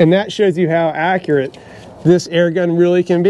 And that shows you how accurate this air gun really can be.